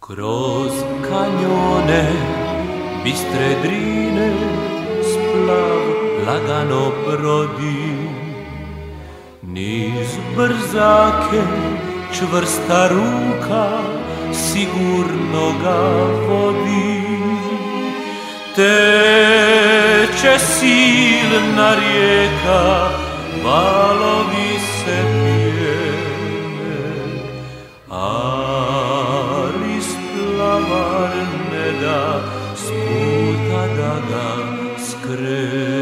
Kroz kanjone, bistre drine, splav lagano brodi. Niz brzake, čvrsta ruka, sigurno ga vodi. Te je silna rijeka, valovi se pjene, ali splavar ne da, s puta da ga skrene.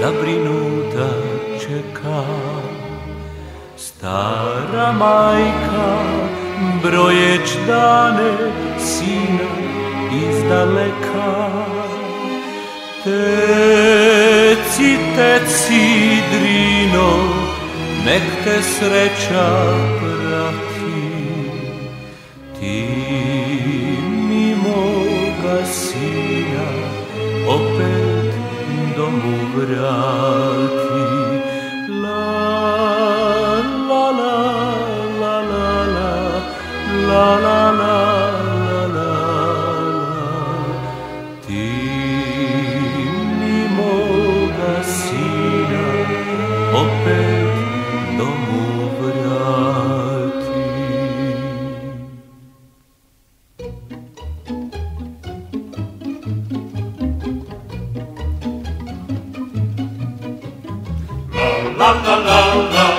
Zabrinuta čeka. Stara majka brojeć dane sina iz daleka. Teci, teci, drino, nek te sreća prati. Ti mi moga sina opet domu vrati la la la la la la la la la opet domu vrati la la la la